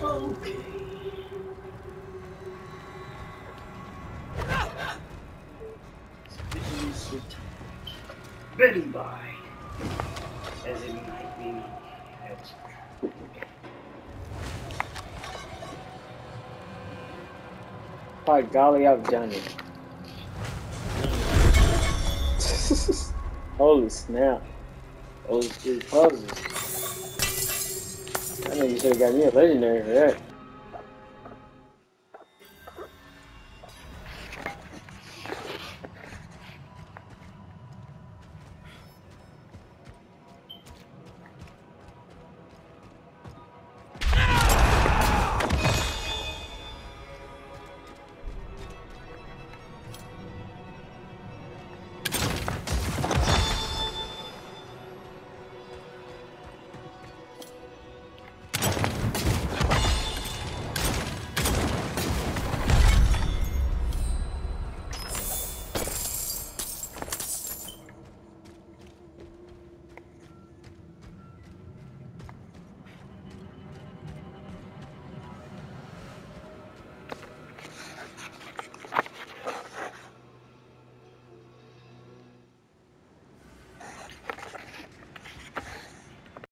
By By golly, I've done it. Holy snap. Those two puzzles. You should have got me a legendary for that.